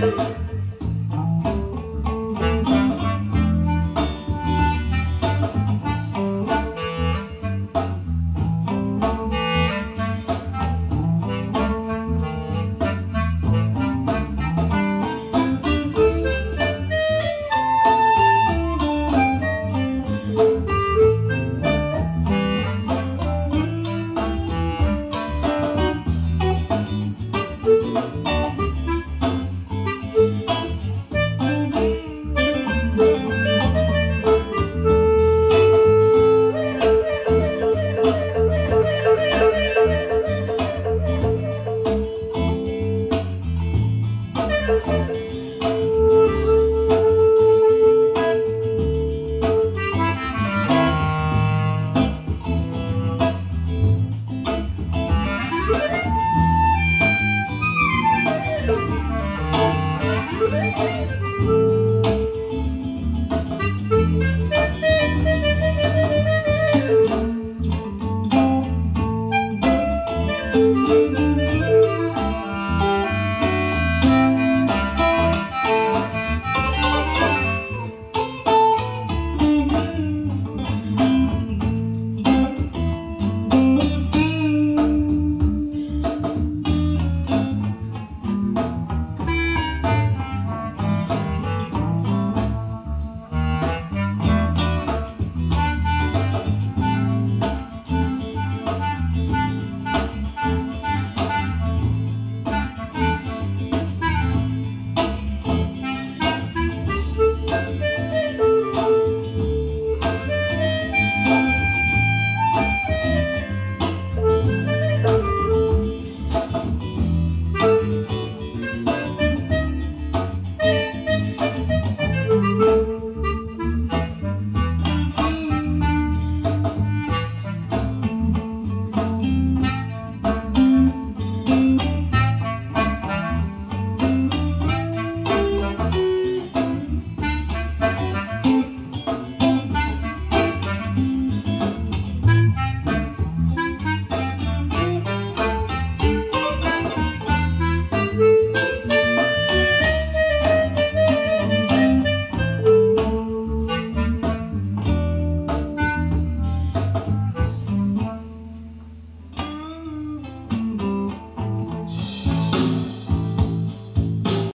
the love.